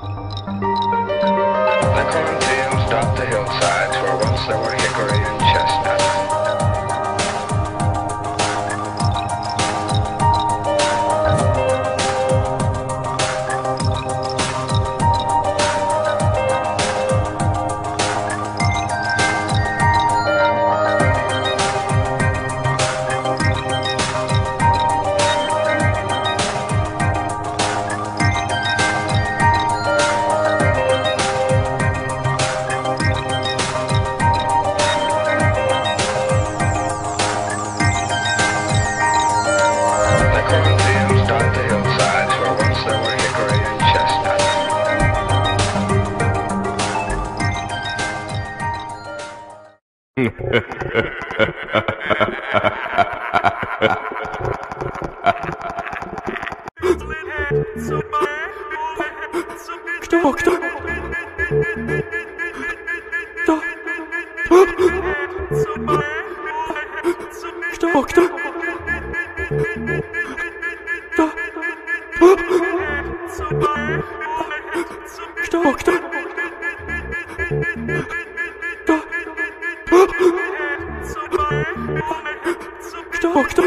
The cornfields dot the hillsides where once there were hickory Kto, kto? Kto? Kto, kto? Kto? Kto, kto? 来た来た